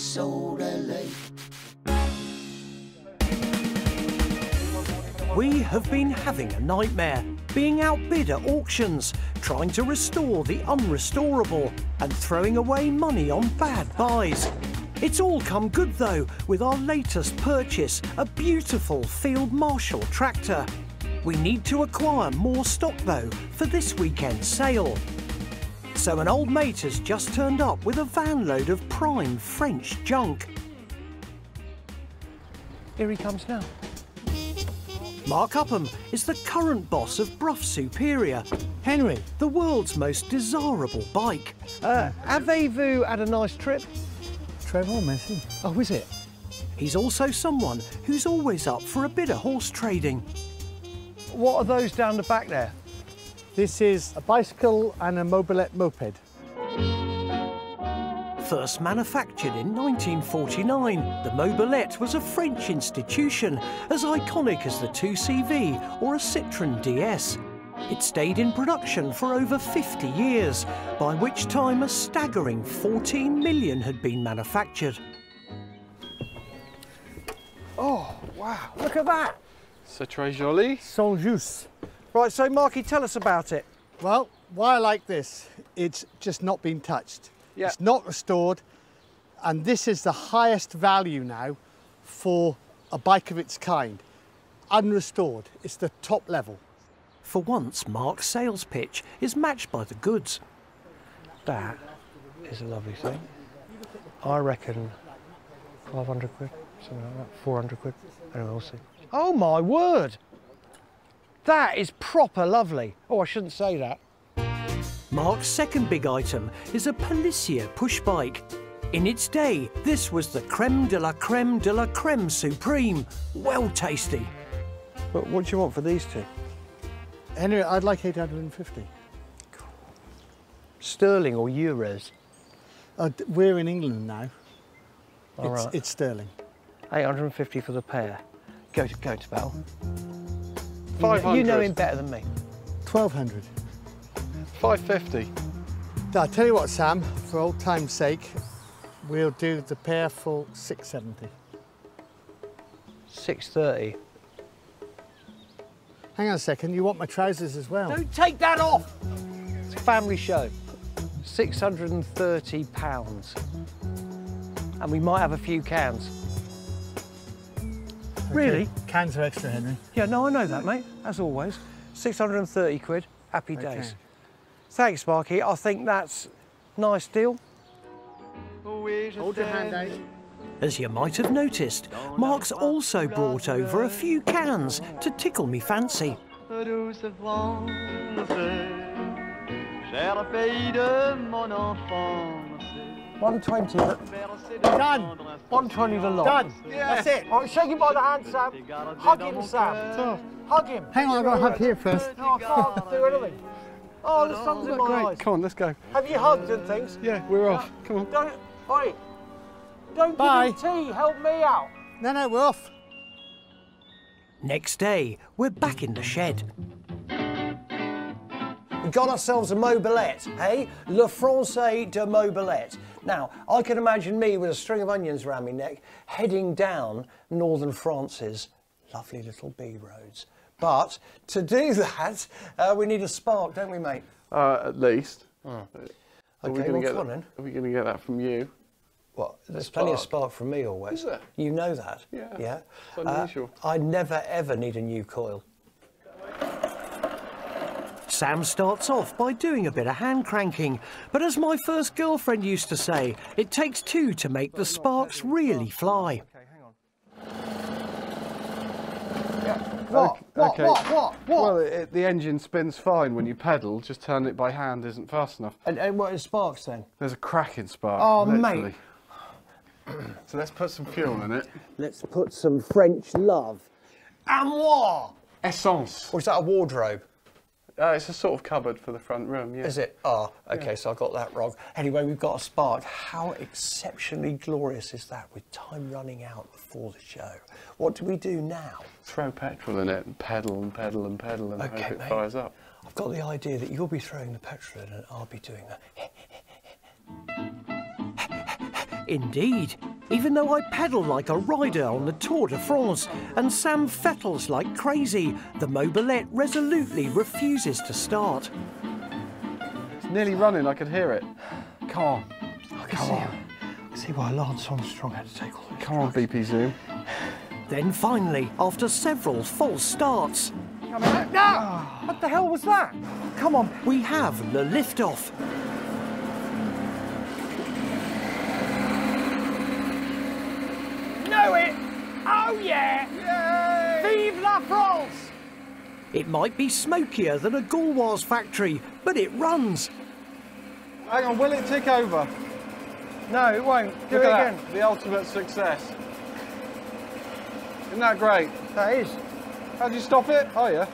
Lake. We have been having a nightmare, being outbid at auctions, trying to restore the unrestorable, and throwing away money on bad buys. It's all come good though, with our latest purchase, a beautiful Field Marshal tractor. We need to acquire more stock though for this weekend's sale. So an old mate has just turned up with a van load of prime French junk. Here he comes now. Mark Upham is the current boss of Brough Superior. Henry, the world's most desirable bike. Uh, avez-vous had a nice trip? Trevor, merci. Oh, is it? He's also someone who's always up for a bit of horse trading. What are those down the back there? This is a bicycle and a Mobylette moped. First manufactured in 1949, the Mobylette was a French institution, as iconic as the 2CV or a Citroën DS. It stayed in production for over 50 years, by which time a staggering 14 million had been manufactured. Oh, wow, look at that! C'est très joli. Sans jus. Right, so Marky, tell us about it. Well, why I like this, it's just not been touched. Yeah. It's not restored, and this is the highest value now for a bike of its kind. Unrestored, it's the top level. For once, Mark's sales pitch is matched by the goods. That is a lovely thing. I reckon 500 quid, something like that, 400 quid. Anyway, we'll see. Oh my word! That is proper lovely. Oh, I shouldn't say that. Mark's second big item is a Policia push bike. In its day, this was the creme de la creme de la creme supreme. Well tasty. But what do you want for these two? Henry, I'd like 850. Sterling or euros? Uh, we're in England now. All it's, right. it's sterling. 850 for the pair. Go to, go to battle. 500. You know him better than me. 1200. 550. I'll tell you what, Sam, for old time's sake, we'll do the pair for 670. 630. Hang on a second, you want my trousers as well? Don't take that off! It's a family show. 630 pounds. And we might have a few cans. Really? Cans are extra, Henry. Yeah, no, I know that, mate. As always. 630 quid. Happy days. Okay. Thanks, Marky. I think that's nice deal. Hold your hand out. Eh? As you might have noticed, Mark's also brought over a few cans to tickle me fancy. 120. Done. 120 the lot. Done. That's it. All right, shake him by the hand, Sam. Hug him, Sam. Hug him. Hang on, I've got to hug here first. Oh, no, I can't do anything. Oh, the oh, sun's in my eyes. Come on, let's go. Have you hugged and things? Yeah, we're off. Uh, Come on. Don't, oi, don't Bye. give me tea, help me out. No, no, we're off. Next day, we're back in the shed. We got ourselves a Mobylette, hey? Le Francais de Mobylette. Now, I can imagine me with a string of onions around my neck heading down northern France's lovely little B roads. But to do that, uh, we need a spark, don't we, mate? Uh, at least. Hmm. Are we Okay, gonna well, get come that. Are we going to get that from you? What? There's plenty of spark. spark from me always. Is there? You know that? Yeah, Yeah. it's Uh, unusual. I never ever need a new coil. Sam starts off by doing a bit of hand cranking, but as my first girlfriend used to say, it takes two to make the sparks really fly. What? What? okay. What? What? What? Well, it, the engine spins fine when you pedal, just turning it by hand isn't fast enough. and, and what is sparks then? There's a cracking spark. Oh, literally. mate. So let's put some fuel in it. Let's put some French love. Amour! Essence. Or is that a wardrobe? Uh, it's a sort of cupboard for the front room, yeah. Is it? Ah, okay, so I got that wrong. Anyway, we've got a spark. How exceptionally glorious is that with time running out before the show? What do we do now? Throw petrol in it and pedal and pedal and pedal and Okay, hope it mate. fires up. I've got the idea that you'll be throwing the petrol in and I'll be doing that. Indeed, Even though I pedal like a rider on the Tour de France and Sam Fettles like crazy, the Mobylette resolutely refuses to start. It's nearly running, I could hear it. Come on. I can see, I can see why Lance Armstrong had to take all this. Come on, BP Zoom. Then finally, after several false starts, No! Ah. What the hell was that? Come on. we have the liftoff. Know it! Oh yeah! It might be smokier than a Gauloise factory, but it runs. Hang on, will it tick over? No, it won't. Do Look it again. that, the ultimate success. Isn't that great? That is. How'd you stop it? Oh yeah.